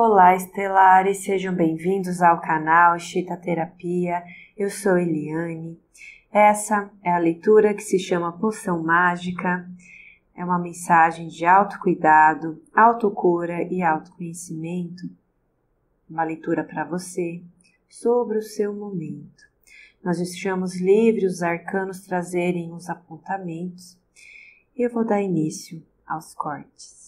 Olá, estelares, sejam bem-vindos ao canal Chita Terapia. Eu sou Eliane. Essa é a leitura que se chama Poção Mágica. É uma mensagem de autocuidado, autocura e autoconhecimento. Uma leitura para você sobre o seu momento. Nós deixamos livres os arcanos trazerem os apontamentos eu vou dar início aos cortes.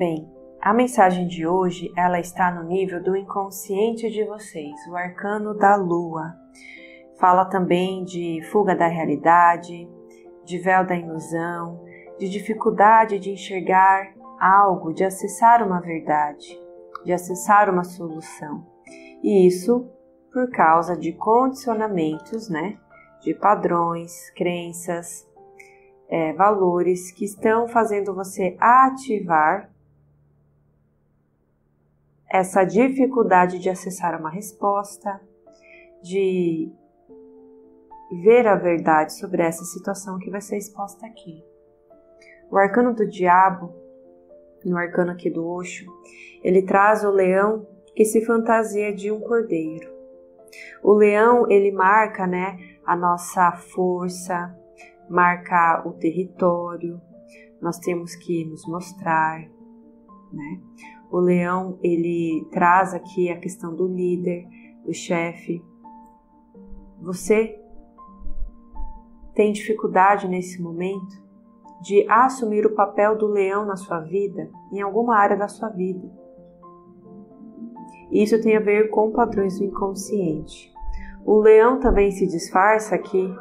Bem, a mensagem de hoje ela está no nível do inconsciente de vocês, o arcano da lua. Fala também de fuga da realidade, de véu da ilusão, de dificuldade de enxergar algo, de acessar uma verdade, de acessar uma solução. E isso por causa de condicionamentos, né? De padrões, crenças, é, valores que estão fazendo você ativar essa dificuldade de acessar uma resposta, de ver a verdade sobre essa situação que vai ser exposta aqui. O arcano do diabo, no arcano aqui do Oxo, ele traz o leão que se fantasia de um cordeiro. O leão, ele marca, né, a nossa força, marca o território. Nós temos que nos mostrar, né? O leão, ele traz aqui a questão do líder, do chefe. Você tem dificuldade nesse momento de assumir o papel do leão na sua vida, em alguma área da sua vida. Isso tem a ver com padrões do inconsciente. O leão também se disfarça aqui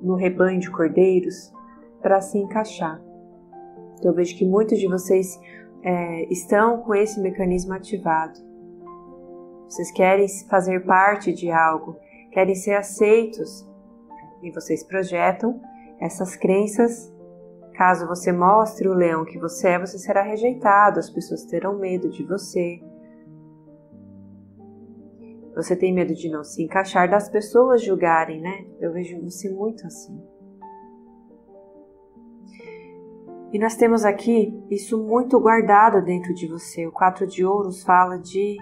no rebanho de cordeiros para se encaixar. Então, eu vejo que muitos de vocês é, estão com esse mecanismo ativado. Vocês querem fazer parte de algo, querem ser aceitos e vocês projetam essas crenças. Caso você mostre o leão que você é, você será rejeitado, as pessoas terão medo de você. Você tem medo de não se encaixar, das pessoas julgarem, né? Eu vejo você muito assim. E nós temos aqui isso muito guardado dentro de você. O quatro de ouros fala de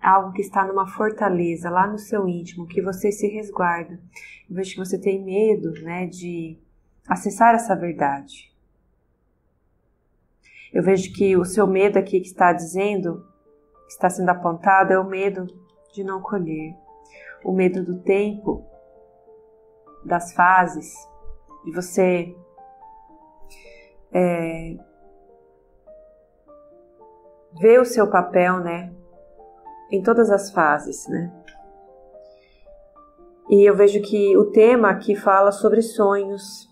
algo que está numa fortaleza lá no seu íntimo, que você se resguarda. Eu vejo que você tem medo, né, de acessar essa verdade. Eu vejo que o seu medo aqui que está dizendo, que está sendo apontado, é o medo de não colher, o medo do tempo, das fases, de você é, ver o seu papel, né, em todas as fases, né. E eu vejo que o tema aqui fala sobre sonhos,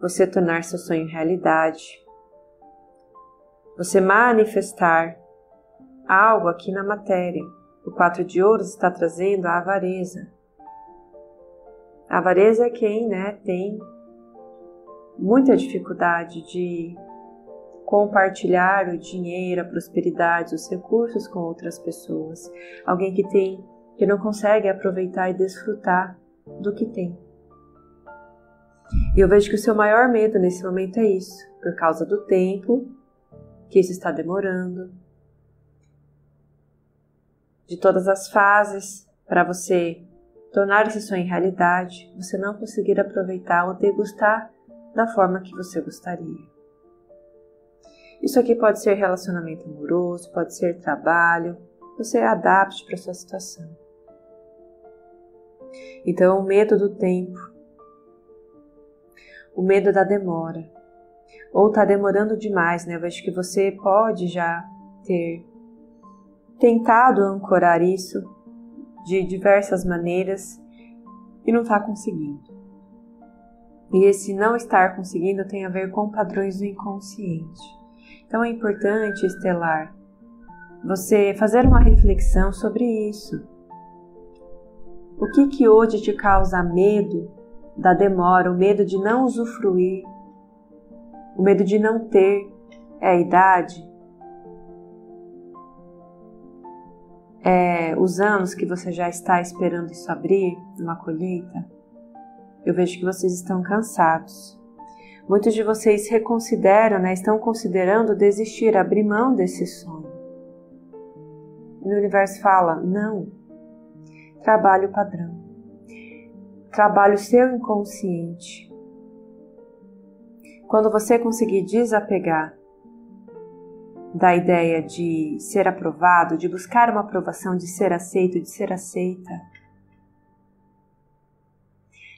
você tornar seu sonho realidade, você manifestar algo aqui na matéria. O quatro de ouros está trazendo a avareza. A avareza é quem, né, tem muita dificuldade de compartilhar o dinheiro, a prosperidade, os recursos com outras pessoas. Alguém que tem que não consegue aproveitar e desfrutar do que tem. E eu vejo que o seu maior medo nesse momento é isso, por causa do tempo, que isso está demorando, de todas as fases para você tornar esse sonho realidade, você não conseguir aproveitar ou degustar da forma que você gostaria. Isso aqui pode ser relacionamento amoroso, pode ser trabalho, você adapte para sua situação. Então, o medo do tempo, o medo da demora, ou está demorando demais, né? Eu acho que você pode já ter tentado ancorar isso de diversas maneiras e não está conseguindo. E esse não estar conseguindo tem a ver com padrões do inconsciente. Então é importante, Estelar, você fazer uma reflexão sobre isso. O que que hoje te causa medo da demora, o medo de não usufruir, o medo de não ter? É a idade? É os anos que você já está esperando isso abrir, uma colheita? Eu vejo que vocês estão cansados. Muitos de vocês reconsideram, né, estão considerando desistir, abrir mão desse sonho. E o universo fala: não. Trabalhe o padrão. Trabalhe o seu inconsciente. Quando você conseguir desapegar da ideia de ser aprovado, de buscar uma aprovação, de ser aceito, de ser aceita,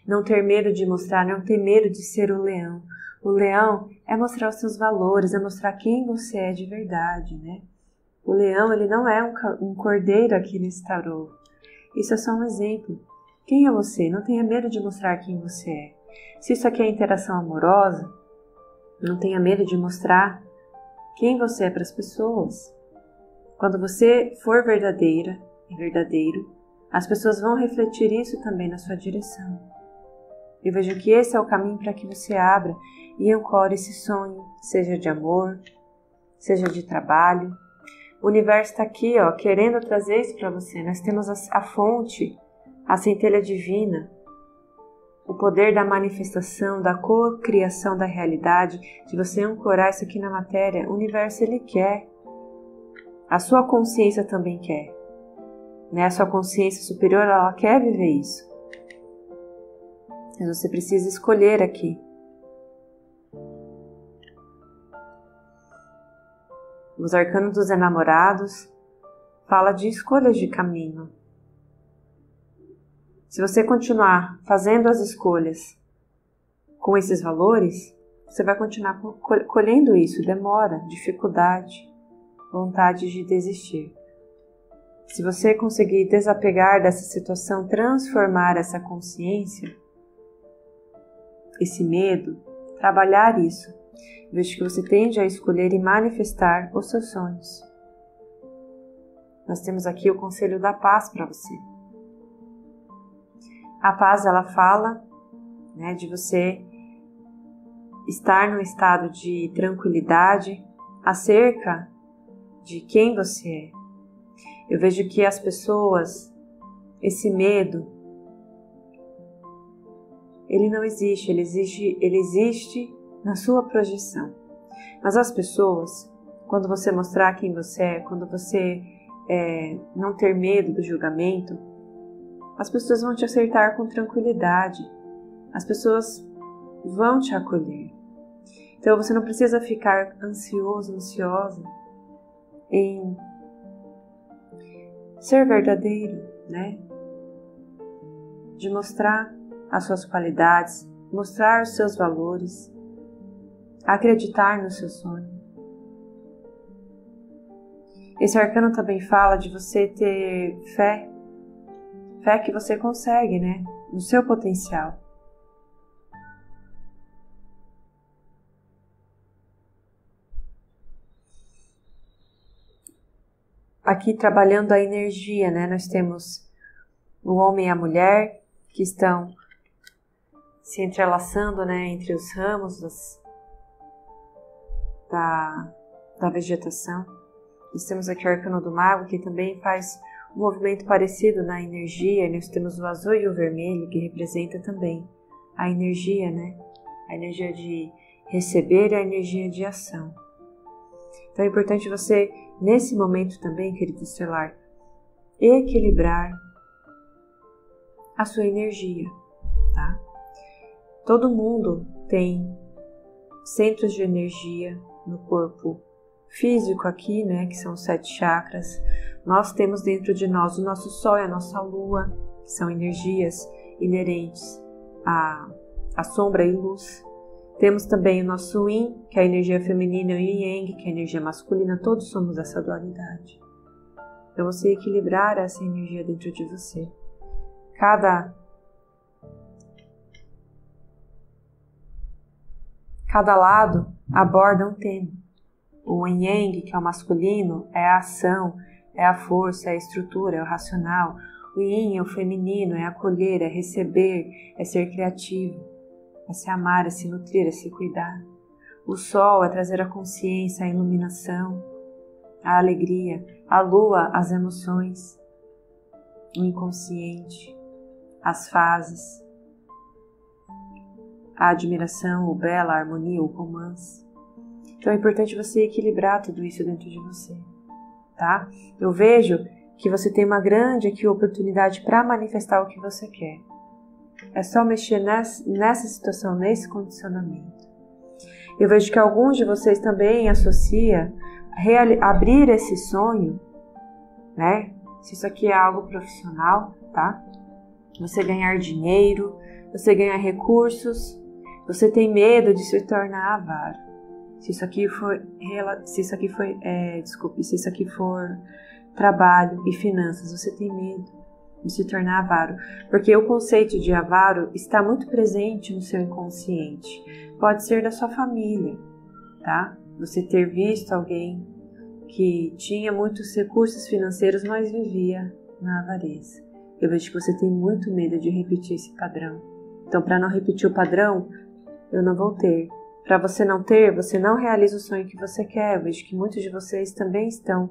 não ter medo de mostrar, não ter medo de ser o leão. O leão é mostrar os seus valores, é mostrar quem você é de verdade, né? O leão, ele não é um, cordeiro aqui nesse tarô. Isso é só um exemplo. Quem é você? Não tenha medo de mostrar quem você é. Se isso aqui é interação amorosa, não tenha medo de mostrar quem você é para as pessoas. Quando você for verdadeira e verdadeiro, as pessoas vão refletir isso também na sua direção. Eu vejo que esse é o caminho para que você abra e ancore esse sonho, seja de amor, seja de trabalho. O universo está aqui, ó, querendo trazer isso para você. Nós temos a, a fonte, a centelha divina, o poder da manifestação, da co-criação da realidade, de você ancorar isso aqui na matéria. O universo ele quer. A sua consciência também quer. Né? A sua consciência superior ela quer viver isso. Mas você precisa escolher aqui. Os arcanos dos enamorados fala de escolhas de caminho. Se você continuar fazendo as escolhas com esses valores, você vai continuar colhendo isso. Demora, dificuldade, vontade de desistir. Se você conseguir desapegar dessa situação, transformar essa consciência, esse medo, trabalhar isso, vejo que você tende a escolher e manifestar os seus sonhos. Nós temos aqui o conselho da paz para você. A paz ela fala né, de você estar num estado de tranquilidade acerca de quem você é. Eu vejo que as pessoas, esse medo, ele não existe, ele existe, ele existe na sua projeção. Mas as pessoas, quando você mostrar quem você é, quando você é, não ter medo do julgamento, as pessoas vão te acertar com tranquilidade, as pessoas vão te acolher. Então você não precisa ficar ansioso, ansiosa em ser verdadeiro, né? De mostrar as suas qualidades, mostrar os seus valores, acreditar no seu sonho. Esse arcano também fala de você ter fé, fé que você consegue, né? No seu potencial. Aqui trabalhando a energia, né? Nós temos o homem e a mulher que estão se entrelaçando né, entre os ramos das, da, da vegetação. Nós temos aqui o arcano do mago, que também faz um movimento parecido na energia. Nós temos o azul e o vermelho, que representa também a energia, né? A energia de receber e a energia de ação. Então é importante você, nesse momento também, querido estelar, equilibrar a sua energia? Todo mundo tem centros de energia no corpo físico aqui, né, que são sete chakras. Nós temos dentro de nós o nosso sol e a nossa lua, que são energias inerentes à, à sombra e luz. Temos também o nosso yin, que é a energia feminina, e o yang, que é a energia masculina. Todos somos essa dualidade. Então você equilibrar essa energia dentro de você. Cada Cada lado aborda um tema. O Yang, que é o masculino, é a ação, é a força, é a estrutura, é o racional. O Yin é o feminino, é acolher, é receber, é ser criativo, é se amar, é se nutrir, é se cuidar. O Sol é trazer a consciência, a iluminação, a alegria. A Lua, as emoções, o inconsciente, as fases, a admiração, o bela, a harmonia, o romance. Então é importante você equilibrar tudo isso dentro de você, tá? Eu vejo que você tem uma grande aqui oportunidade para manifestar o que você quer. É só mexer nessa, situação, nesse condicionamento. Eu vejo que alguns de vocês também associa abrir esse sonho, né? Se isso aqui é algo profissional, tá? Você ganhar dinheiro, você ganhar recursos, você tem medo de se tornar avaro. Se isso aqui for, se isso aqui foi, é, desculpe, se isso aqui for trabalho e finanças, você tem medo de se tornar avaro, porque o conceito de avaro está muito presente no seu inconsciente. Pode ser da sua família, tá? Você ter visto alguém que tinha muitos recursos financeiros, mas vivia na avareza. Eu vejo que você tem muito medo de repetir esse padrão. Então, para não repetir o padrão, eu não vou ter. Para você não ter, você não realiza o sonho que você quer. Vejo que muitos de vocês também estão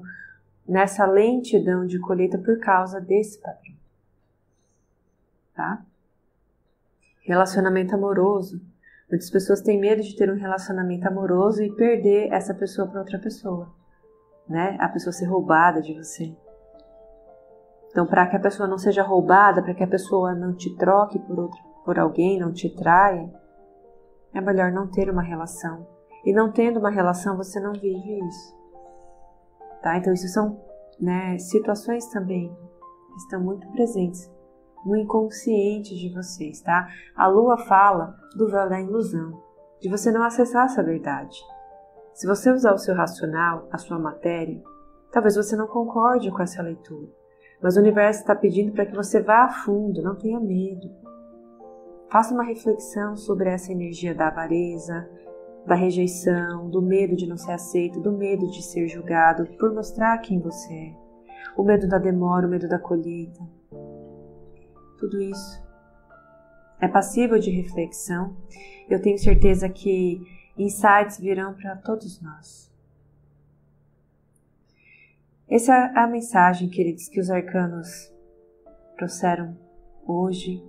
nessa lentidão de colheita por causa desse padrão. Tá? Relacionamento amoroso. Muitas pessoas têm medo de ter um relacionamento amoroso e perder essa pessoa para outra pessoa, né? A pessoa ser roubada de você. Então, para que a pessoa não seja roubada, para que a pessoa não te troque por outro, por alguém, não te traia, é melhor não ter uma relação. E não tendo uma relação, você não vive isso. Tá? Então, isso são né, situações também que estão muito presentes no inconsciente de vocês, tá? A lua fala do véu da ilusão, de você não acessar essa verdade. Se você usar o seu racional, a sua matéria, talvez você não concorde com essa leitura, mas o universo está pedindo para que você vá a fundo, não tenha medo. Faça uma reflexão sobre essa energia da avareza, da rejeição, do medo de não ser aceito, do medo de ser julgado por mostrar quem você é, o medo da demora, o medo da colheita. Tudo isso é passível de reflexão. Eu tenho certeza que insights virão para todos nós. Essa é a mensagem, queridos, que os arcanos trouxeram hoje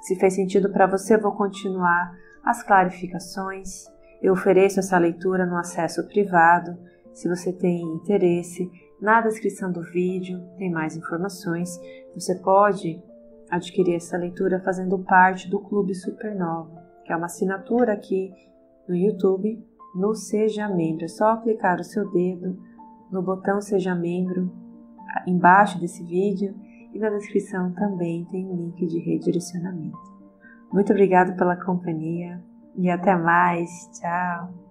se fez sentido para você, vou continuar as clarificações. Eu ofereço essa leitura no acesso privado. Se você tem interesse, na descrição do vídeo tem mais informações. Você pode adquirir essa leitura fazendo parte do Clube Supernova, que é uma assinatura aqui no YouTube, no Seja Membro. É só clicar o seu dedo no botão Seja Membro embaixo desse vídeo e na descrição também tem um link de redirecionamento. Muito obrigado pela companhia e até mais. Tchau!